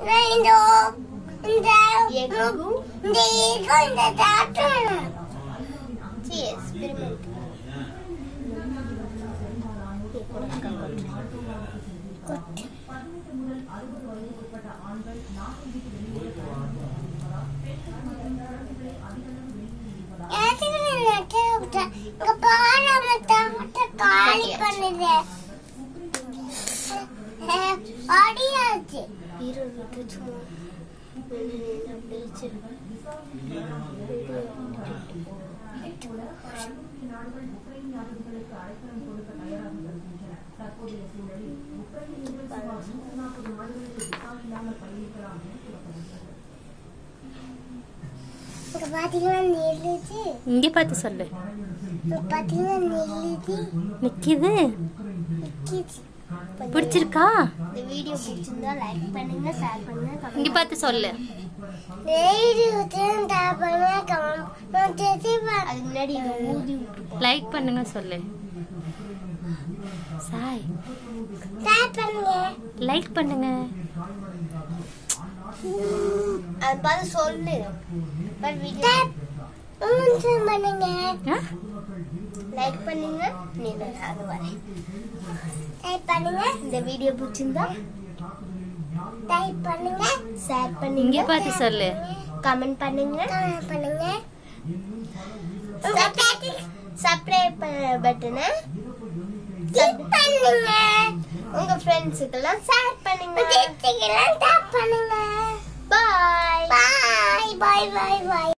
இந்த இந்த இந்த ஈக்கும் இந்த எக்ஸ்பெரிமெண்ட் இங்க பாரு காலி பண்ணுது அடியாச்சு ஹீரோ விட்டு சும்மா. இங்க பார்த்து சொல்லு. நிக்கிது. கிச்சு பிடிச்சிருக்கா? இந்த வீடியோ பிடிச்சிருந்தா லைக் பண்ணுங்க ஷேர் பண்ணுங்க இங்கே பார்த்து சொல்லு. லைக் பண்ணுங்க சொல்லு. சாய் லைக் பண்ணுங்க. அது பார்த்து சொல்லு. பண்ணுங்க? லைக் பண்ணுங்க நீங்க அது வரேன் டைப் பண்ணுங்க இந்த வீடியோ பிடிச்சிருந்தா. டைப் பண்ணுங்க ஷேர் இங்கே பண்ணுங்க பார்த்து சொல்லு. கமெண்ட் பண்ணுங்க. பண்ணுங்க. சப்ஸ்கிரைப் பட்டனை கிளிக் பண்ணுங்க. உங்க ஃப்ரெண்ட்ஸுக்கெல்லாம் ஷேர் பண்ணுங்க. டைப் பண்ணுங்க. பாய் பாய் பாய் பாய் பாய்